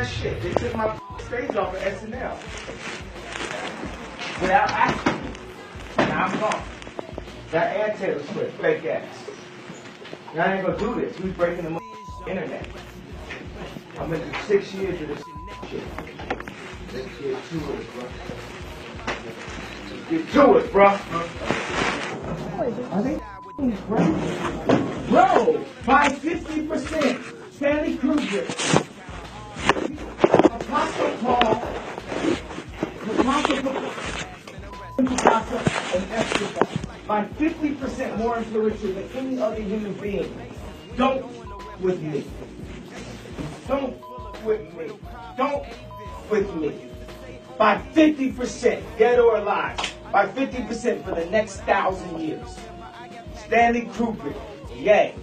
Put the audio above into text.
that shit. They took my stage off of SNL. Without asking me. Now I'm gone. That ad Taylor Swift, fake ass. Now I ain't gonna do this. We breaking the internet. I'm into six years of this shit. Let's get to it, bro. Get to it, bro. Are they crazy? Bro, by 50%, Stanley Kubrick. By 50% more influential than any other human being. Don't with me. Don't with me. Don't with me. By 50%, dead or alive. By 50% for the next thousand years. Stanley Kubrick, yay.